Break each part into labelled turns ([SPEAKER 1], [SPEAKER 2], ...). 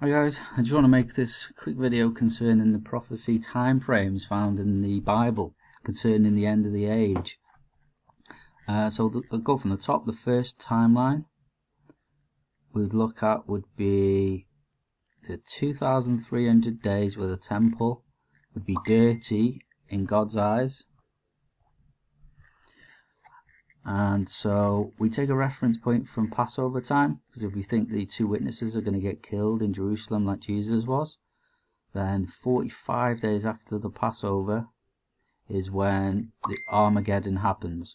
[SPEAKER 1] Hi guys, I just want to make this quick video concerning the prophecy time frames found in the Bible concerning the end of the age. Uh, so the, I'll go from the top. The first timeline we'd look at would be the 2,300 days where the temple would be dirty in God's eyes. And so we take a reference point from Passover time, because if we think the two witnesses are going to get killed in Jerusalem like Jesus was, then 45 days after the Passover is when the Armageddon happens.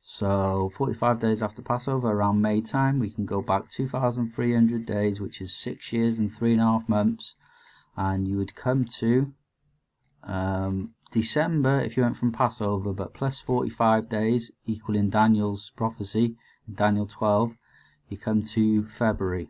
[SPEAKER 1] So 45 days after Passover, around May time, we can go back 2,300 days, which is six years and three and a half months, and you would come to um, December if you went from Passover, but plus 45 days, equaling Daniel's prophecy, Daniel 12, you come to February.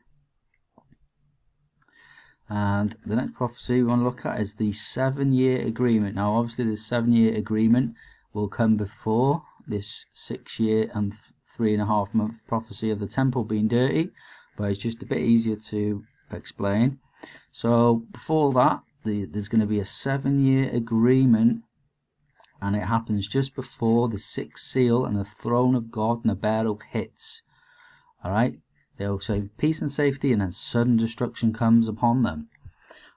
[SPEAKER 1] And the next prophecy we want to look at is the seven year agreement. Now, obviously, the seven year agreement will come before this six year and three and a half month prophecy of the temple being dirty, but it's just a bit easier to explain. So, before that, the, there's going to be a seven year agreement and it happens just before the sixth seal and the throne of God Nebuchadnezzar hits. Alright? They'll say peace and safety and then sudden destruction comes upon them.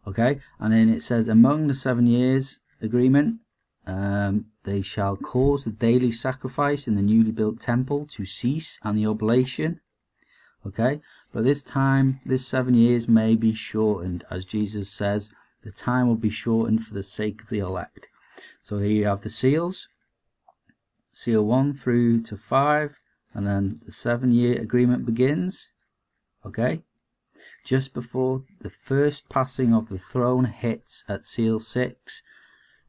[SPEAKER 1] Okay? And then it says, among the seven years agreement, um, they shall cause the daily sacrifice in the newly built temple to cease and the oblation. Okay? But this time, this seven years may be shortened, as Jesus says, the time will be shortened for the sake of the elect. So here you have the seals, seal 1 through to 5, and then the seven year agreement begins. Okay? Just before the first passing of the throne hits at seal 6,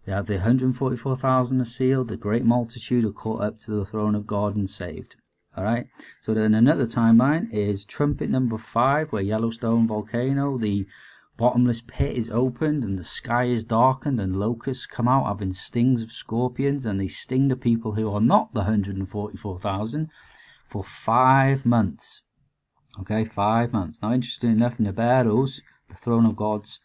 [SPEAKER 1] they have the 144,000 are sealed, the great multitude are caught up to the throne of God and saved. Alright, so then another timeline is trumpet number 5, where Yellowstone volcano, the bottomless pit is opened and the sky is darkened and locusts come out having stings of scorpions and they sting the people who are not the 144,000 for five months. Okay, five months. Now, interesting enough, Nibiru's, the throne of God's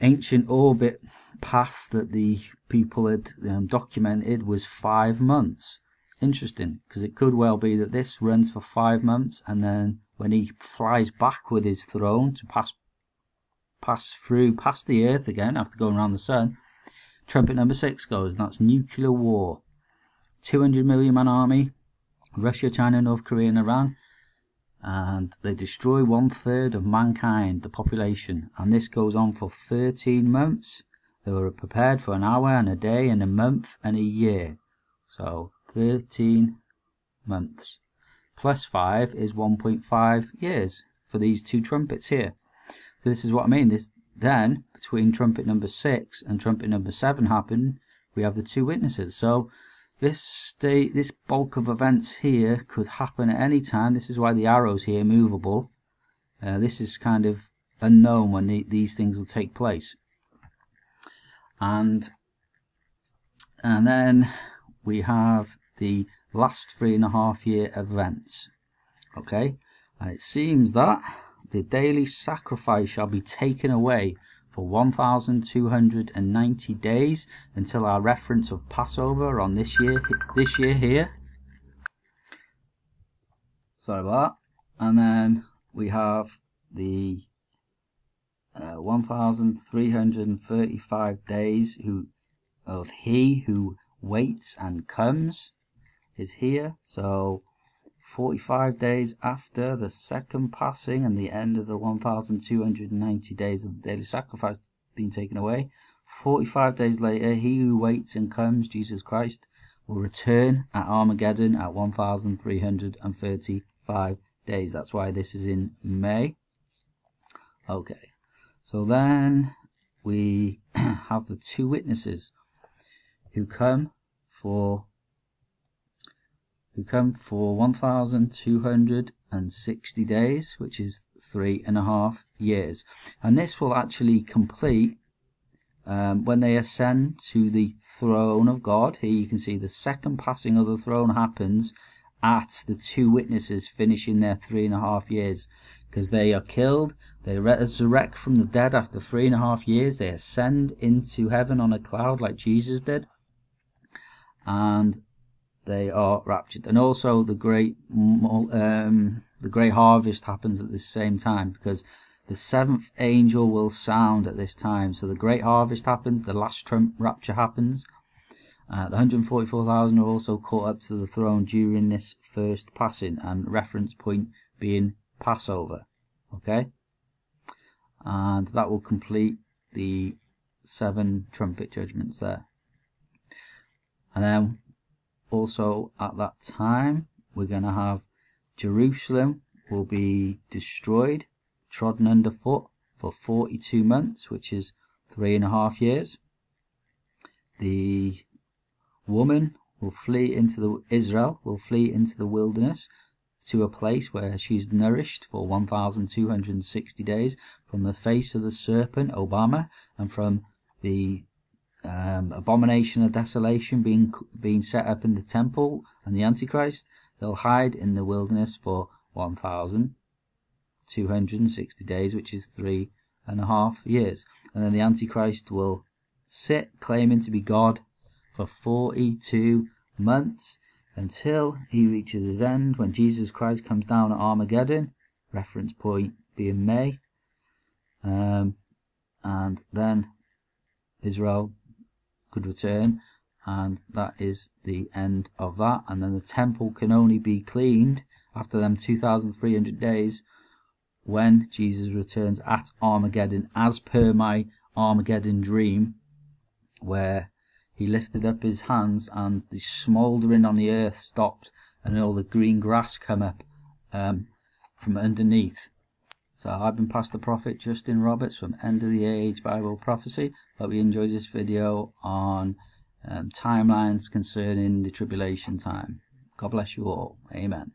[SPEAKER 1] ancient orbit path that the people had um, documented was five months. Interesting, because it could well be that this runs for five months and then when he flies back with his throne to pass pass through past the Earth again after going around the Sun. Trumpet number six goes, and that's nuclear war. 200 million man army, Russia, China, North Korea, and Iran, and they destroy one third of mankind, the population, and this goes on for 13 months. They were prepared for an hour and a day and a month and a year. So 13 months. Plus 5 is 1.5 years for these two trumpets here this is what I mean. This then between trumpet number six and trumpet number seven happen, We have the two witnesses. So this state, this bulk of events here could happen at any time. This is why the arrows here movable. Uh, this is kind of unknown when the, these things will take place. And and then we have the last three and a half year events. Okay, and it seems that the daily sacrifice shall be taken away for 1290 days until our reference of Passover on this year this year here. Sorry about that. And then we have the uh, 1335 days who of he who waits and comes is here. So 45 days after the second passing and the end of the 1290 days of the daily sacrifice being taken away, 45 days later, he who waits and comes, Jesus Christ, will return at Armageddon at 1335 days. That's why this is in May. Okay, so then we have the two witnesses who come for who come for 1,260 days, which is three and a half years. And this will actually complete um, when they ascend to the throne of God. Here you can see the second passing of the throne happens at the two witnesses finishing their three and a half years because they are killed. They resurrect from the dead after three and a half years. They ascend into heaven on a cloud like Jesus did. And they are raptured. And also the great um, the great harvest happens at the same time because the seventh angel will sound at this time. So the great harvest happens, the last trump rapture happens. Uh, the 144,000 are also caught up to the throne during this first passing, and reference point being Passover. Okay? And that will complete the seven trumpet judgments there. And then also at that time, we're going to have Jerusalem will be destroyed, trodden underfoot for 42 months, which is three and a half years. The woman will flee into the Israel will flee into the wilderness to a place where she's nourished for 1260 days from the face of the serpent Obama and from the um, abomination of desolation being being set up in the temple and the antichrist they'll hide in the wilderness for 1260 days which is three and a half years. And then the antichrist will sit claiming to be god for 42 months until he reaches his end when Jesus Christ comes down at Armageddon, reference point being May, um, and then Israel could return, and that is the end of that. And then the temple can only be cleaned after them 2,300 days when Jesus returns at Armageddon, as per my Armageddon dream, where he lifted up his hands and the smouldering on the earth stopped and all the green grass come up um, from underneath. So I've been Pastor Prophet Justin Roberts from End of the Age Bible Prophecy. Hope you enjoyed this video on um, timelines concerning the tribulation time. God bless you all. Amen.